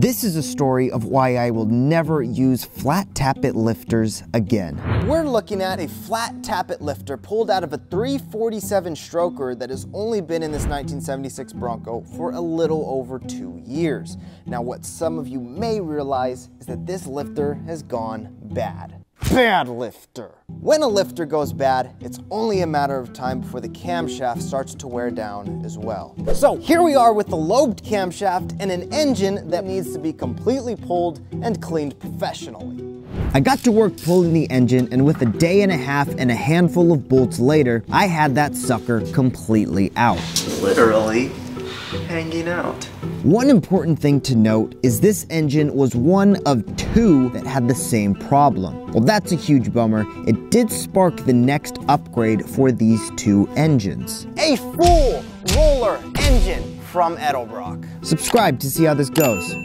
This is a story of why I will never use flat tappet lifters again. We're looking at a flat tappet lifter pulled out of a 347 stroker that has only been in this 1976 Bronco for a little over two years. Now what some of you may realize is that this lifter has gone bad bad lifter. When a lifter goes bad, it's only a matter of time before the camshaft starts to wear down as well. So here we are with the lobed camshaft and an engine that needs to be completely pulled and cleaned professionally. I got to work pulling the engine and with a day and a half and a handful of bolts later, I had that sucker completely out. Literally hanging out. One important thing to note is this engine was one of two that had the same problem. Well, that's a huge bummer. It did spark the next upgrade for these two engines. A full roller engine from Edelbrock. Subscribe to see how this goes.